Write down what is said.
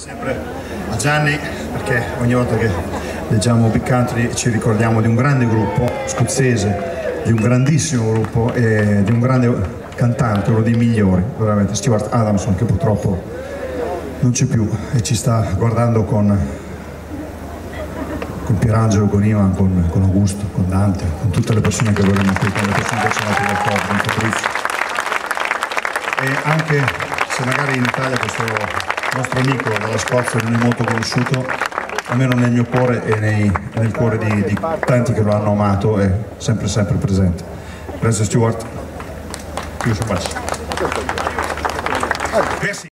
sempre a Gianni perché ogni volta che leggiamo Big Country ci ricordiamo di un grande gruppo scozzese, di un grandissimo gruppo e di un grande cantante, uno dei migliori, veramente, Stuart Adamson che purtroppo non c'è più e ci sta guardando con, con Pierangelo, con Ivan, con, con, Augusto, con Dante, con tutte le persone che vorremmo qui, con le persone che sono andate d'accordo, con Fabrizio. E anche se magari in Italia questo nostro amico dalla Scozia non è molto conosciuto, almeno nel mio cuore e, nei, nel cuore di, di, tanti che lo hanno amato è sempre sempre presente. Grazie Stuart. Thank you so.